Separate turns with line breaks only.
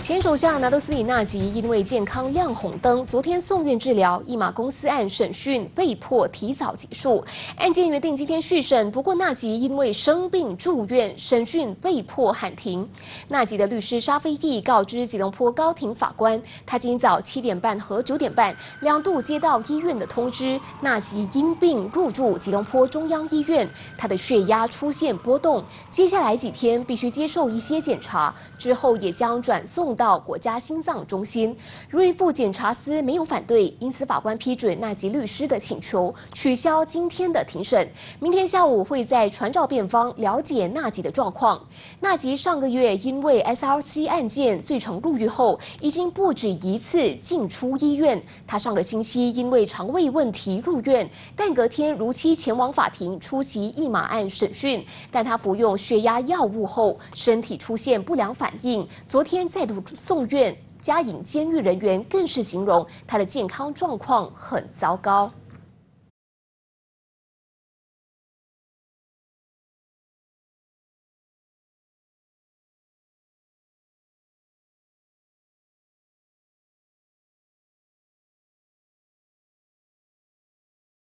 前首相拿督斯里纳吉因为健康亮红灯，昨天送院治疗。一马公司案审讯被迫提早结束，案件原定今天续审，不过纳吉因为生病住院，审讯被迫喊停。纳吉的律师沙菲蒂告知吉隆坡高庭法官，他今早七点半和九点半两度接到医院的通知，纳吉因病入住吉隆坡中央医院，他的血压出现波动，接下来几天必须接受一些检查，之后也将转送。送到国家心脏中心，瑞副检察司没有反对，因此法官批准纳吉律师的请求，取消今天的庭审。明天下午会在传召辩方了解纳吉的状况。纳吉上个月因为 SRC 案件罪成入狱后，已经不止一次进出医院。他上个星期因为肠胃问题入院，但隔天如期前往法庭出席一马案审讯。但他服用血压药物后，身体出现不良反应，昨天再度。送院，嘉颖监狱人员更是形容他的健康状况很糟糕。